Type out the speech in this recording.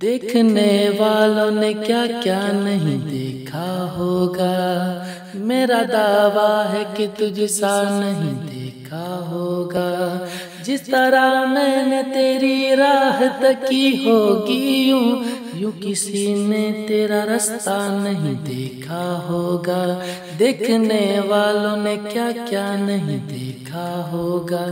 देखने वालों ने क्या क्या नहीं देखा होगा। मेरा दावा है कि तुझसा नहीं देखा होगा। जिस तरह मैंने तेरी राह तकी होगी, यूँ यूँ किसी ने तेरा रास्ता नहीं देखा होगा। देखने वालों ने क्या क्या नहीं देखा होगा।